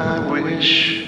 my wish?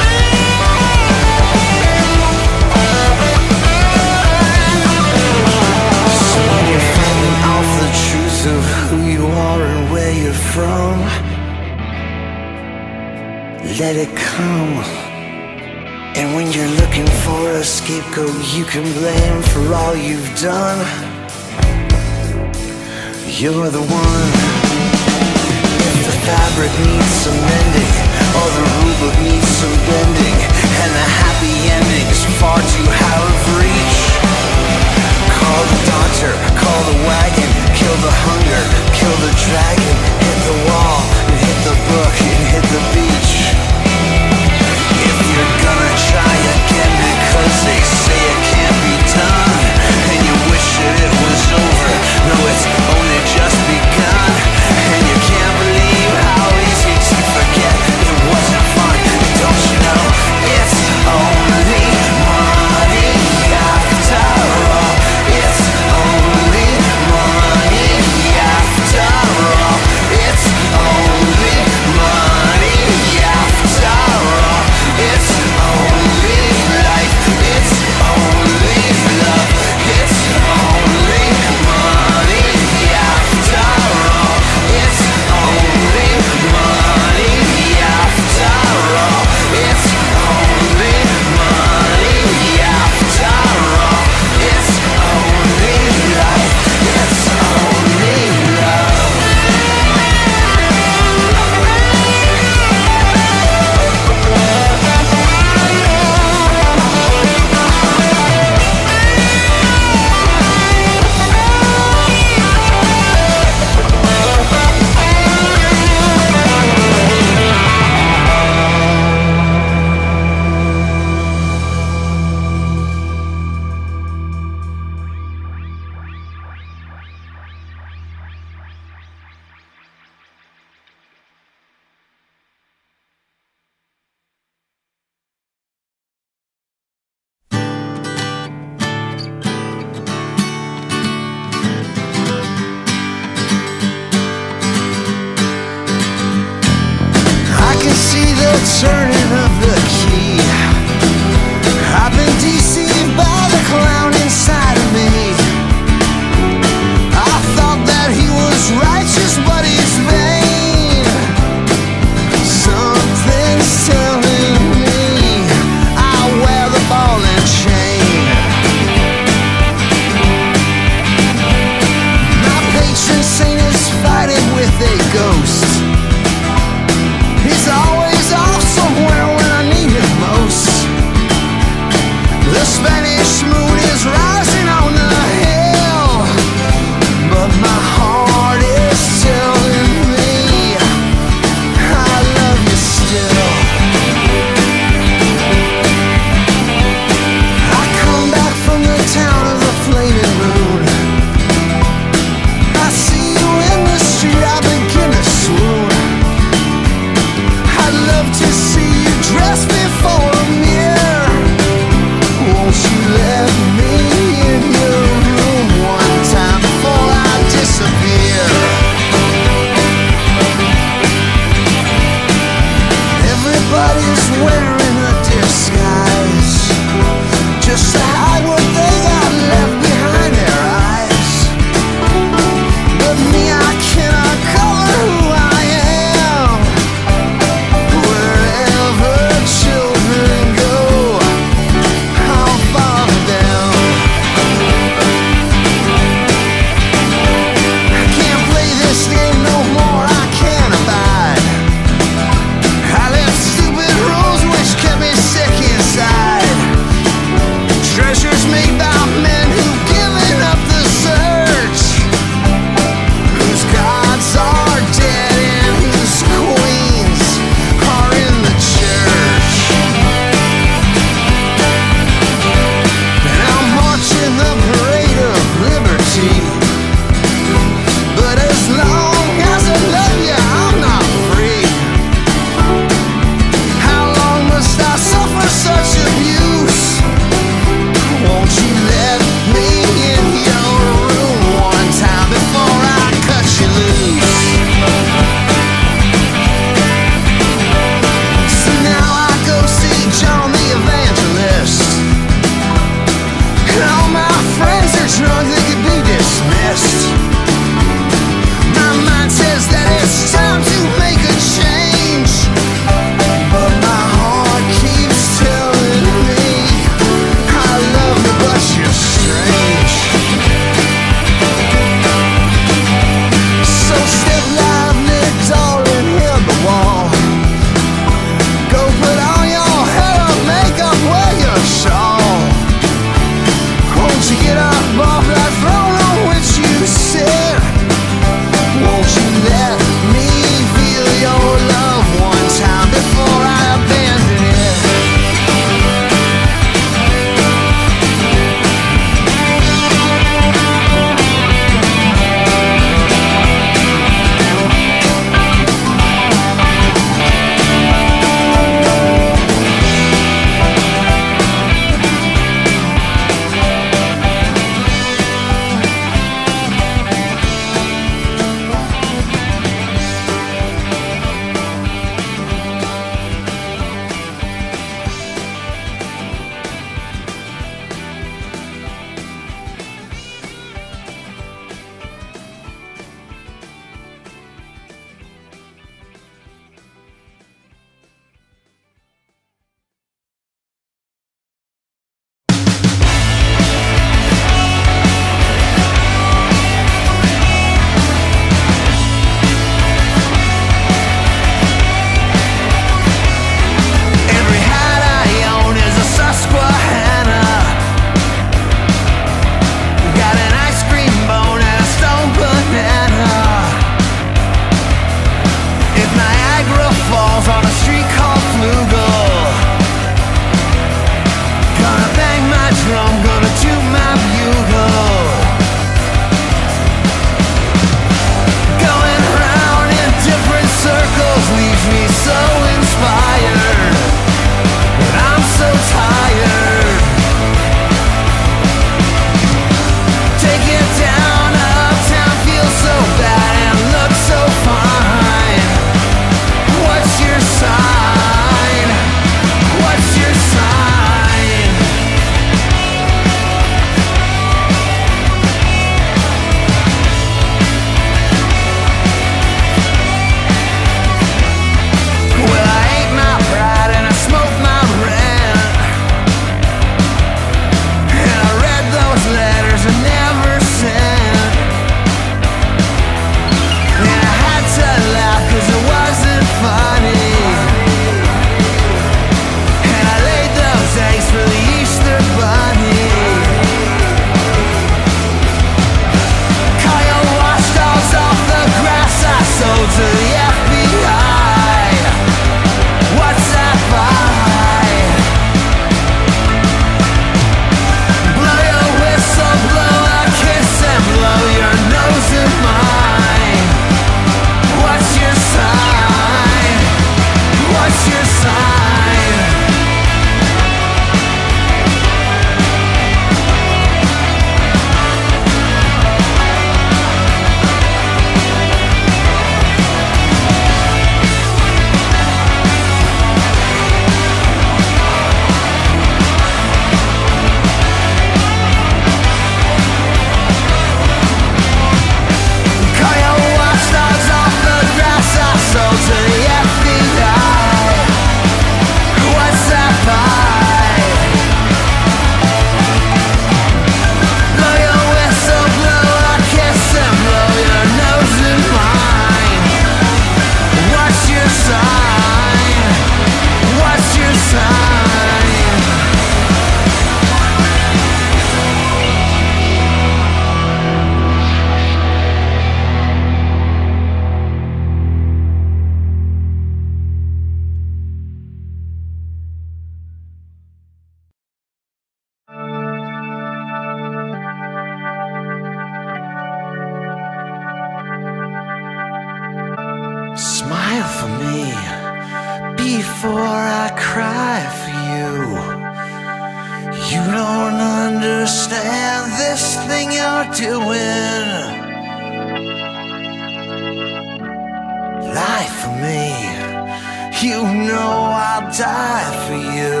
You know I'll die for you.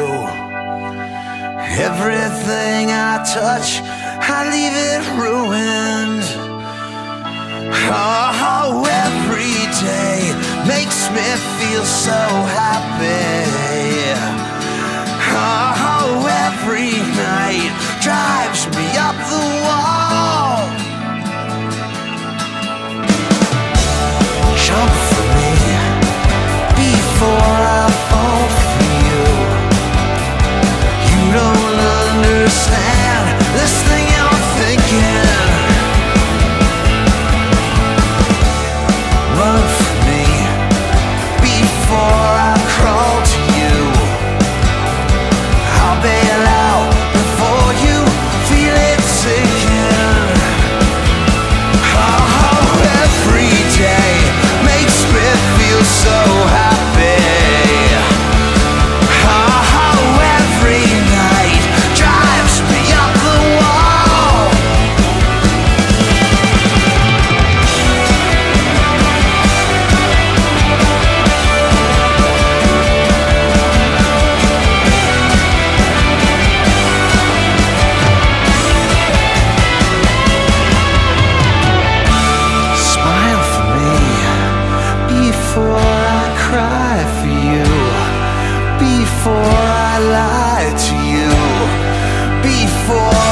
Everything I touch, I leave it ruined. Oh, every day makes me feel so happy. Oh, every night drives me up the wall. Jump for me before before I lie to you, before.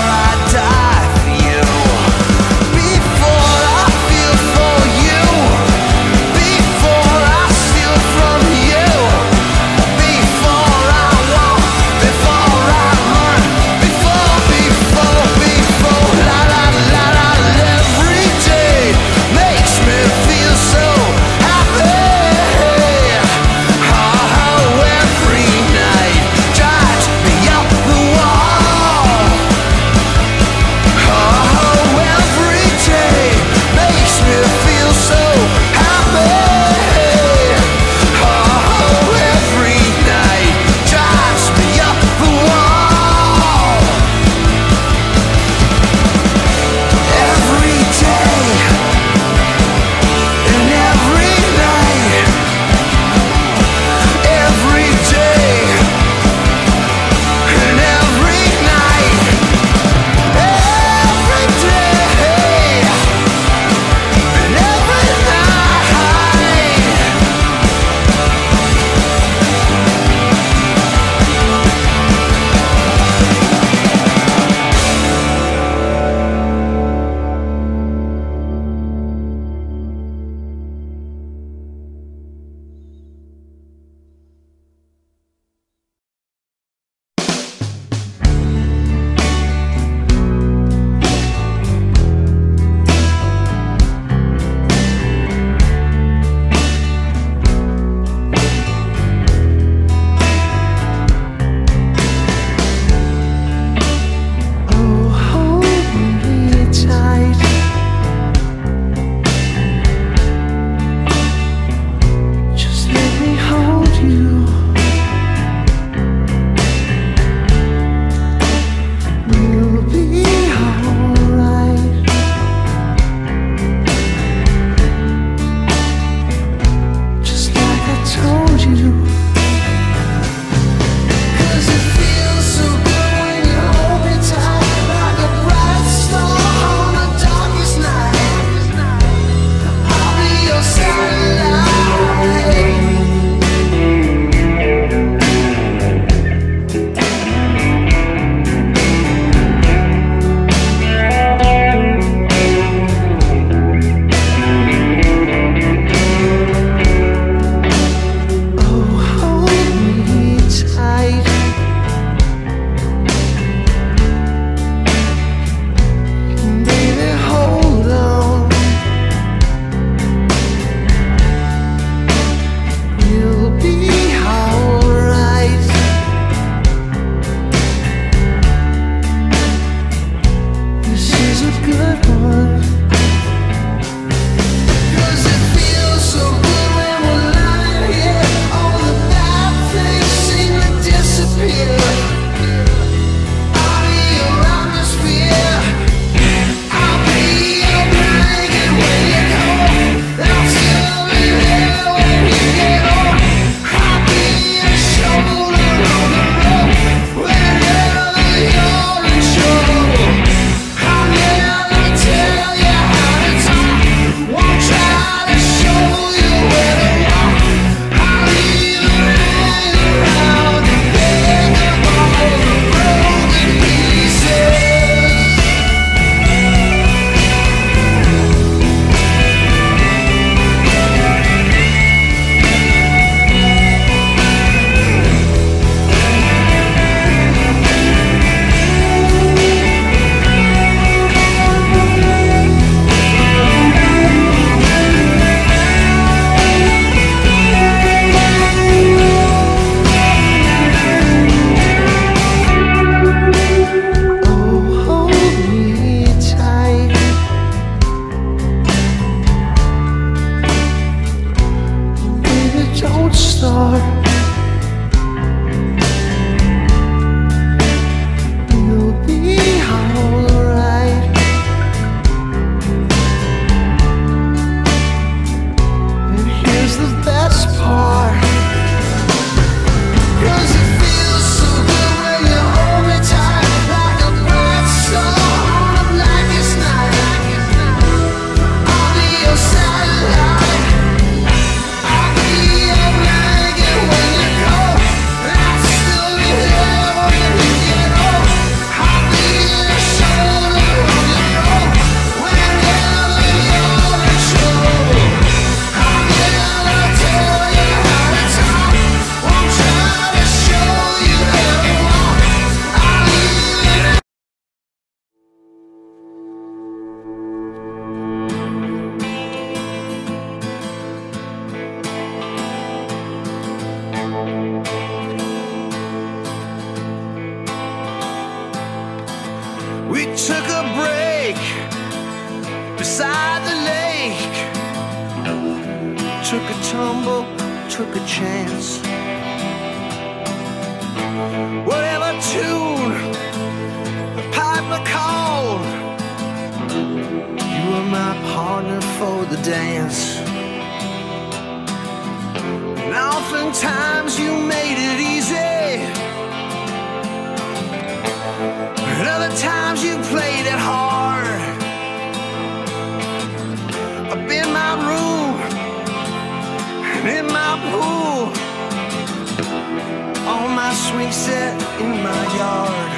morning set in my yard.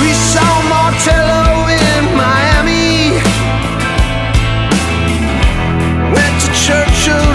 We saw Martello in Miami. Went to Churchill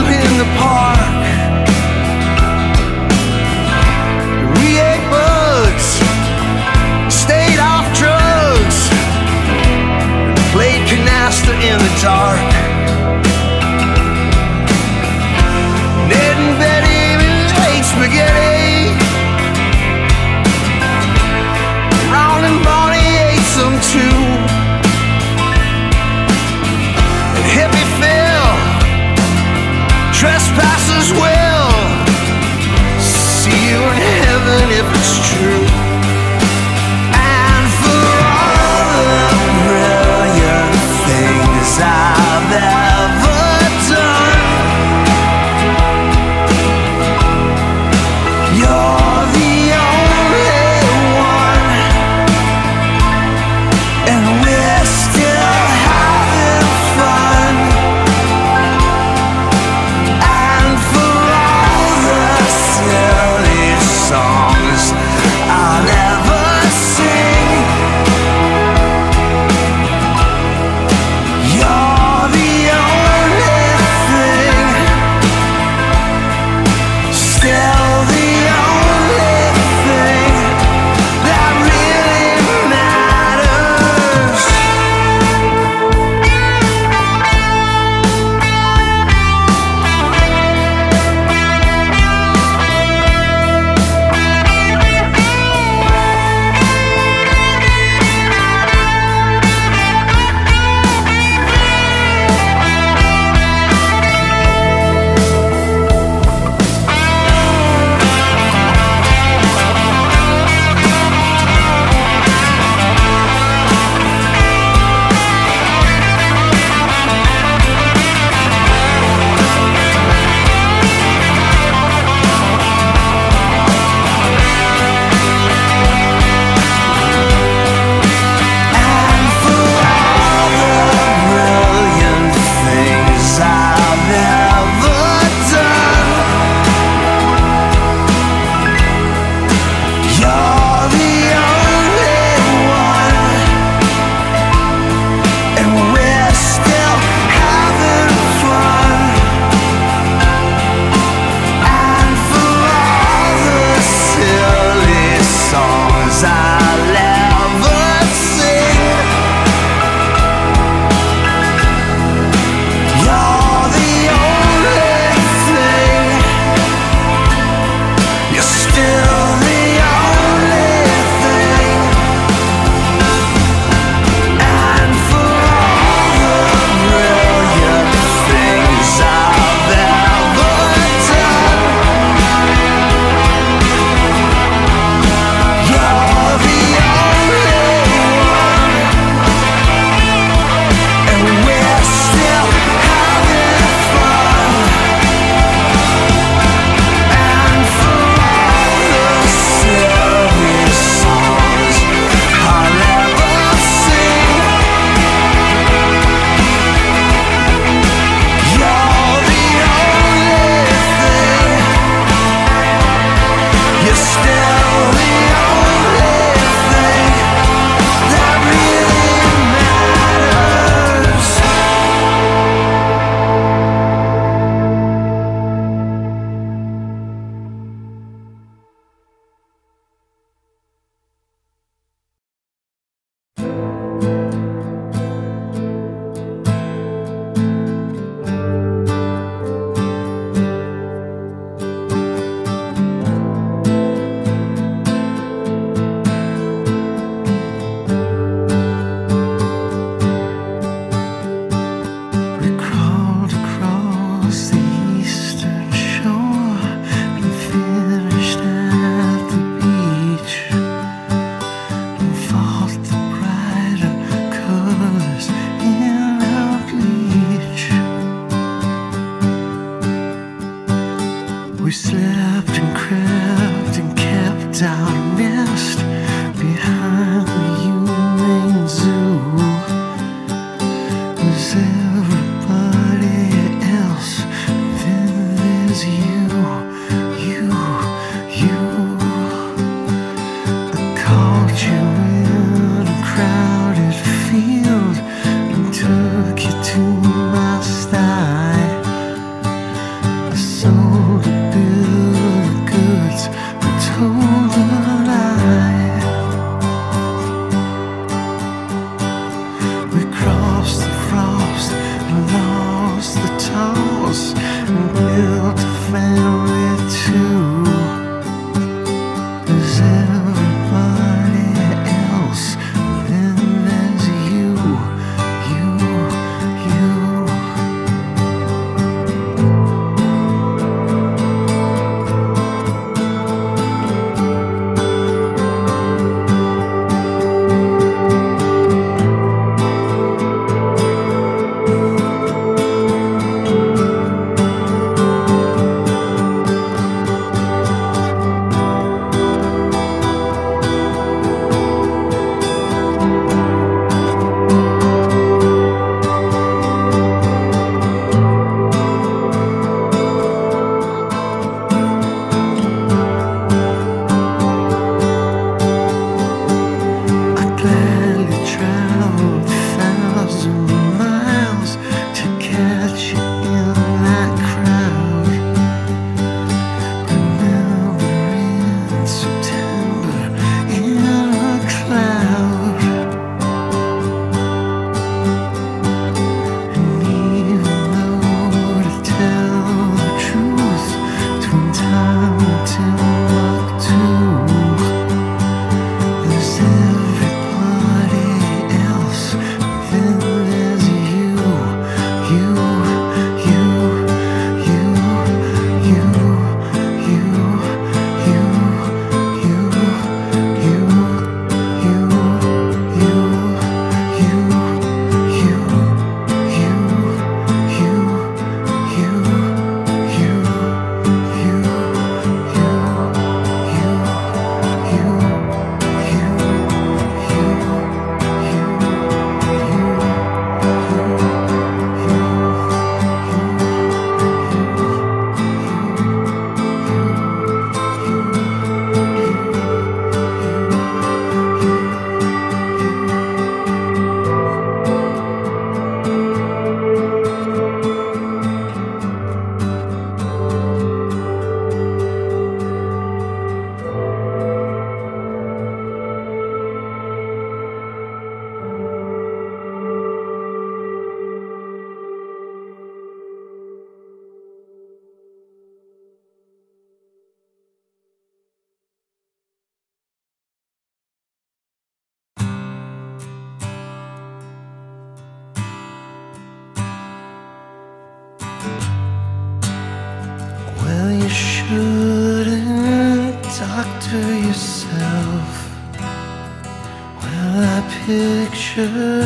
是。